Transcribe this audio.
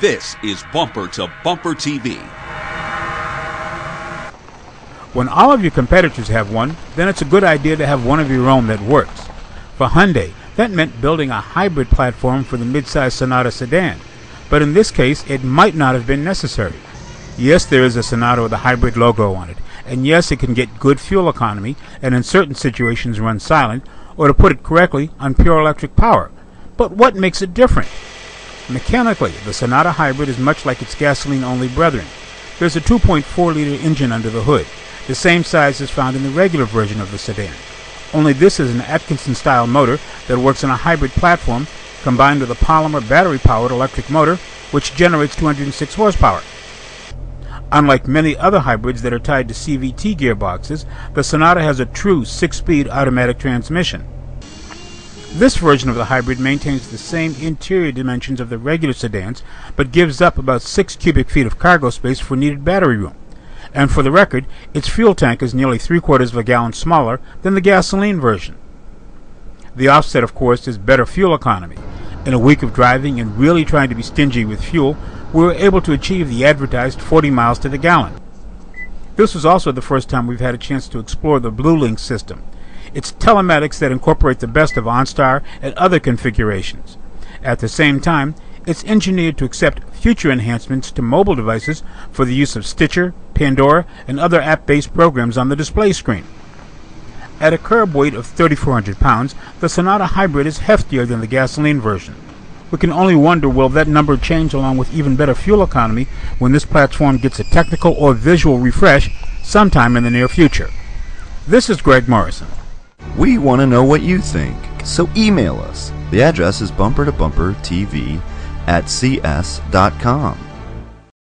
This is Bumper to Bumper TV. When all of your competitors have one, then it's a good idea to have one of your own that works. For Hyundai, that meant building a hybrid platform for the midsize Sonata sedan, but in this case, it might not have been necessary. Yes, there is a Sonata with a hybrid logo on it, and yes, it can get good fuel economy and in certain situations run silent, or to put it correctly, on pure electric power. But what makes it different? Mechanically, the Sonata Hybrid is much like its gasoline-only brethren. There's a 2.4-liter engine under the hood, the same size as found in the regular version of the sedan. Only this is an Atkinson-style motor that works on a hybrid platform combined with a polymer battery-powered electric motor which generates 206 horsepower. Unlike many other hybrids that are tied to CVT gearboxes, the Sonata has a true six-speed automatic transmission. This version of the hybrid maintains the same interior dimensions of the regular sedans, but gives up about 6 cubic feet of cargo space for needed battery room. And for the record, its fuel tank is nearly three quarters of a gallon smaller than the gasoline version. The offset, of course, is better fuel economy. In a week of driving and really trying to be stingy with fuel, we were able to achieve the advertised 40 miles to the gallon. This was also the first time we've had a chance to explore the BlueLink system. It's telematics that incorporate the best of OnStar and other configurations. At the same time, it's engineered to accept future enhancements to mobile devices for the use of Stitcher, Pandora, and other app-based programs on the display screen. At a curb weight of 3,400 pounds, the Sonata Hybrid is heftier than the gasoline version. We can only wonder will that number change along with even better fuel economy when this platform gets a technical or visual refresh sometime in the near future. This is Greg Morrison. We want to know what you think, so email us. The address is bumper to bumper TV at cs.com.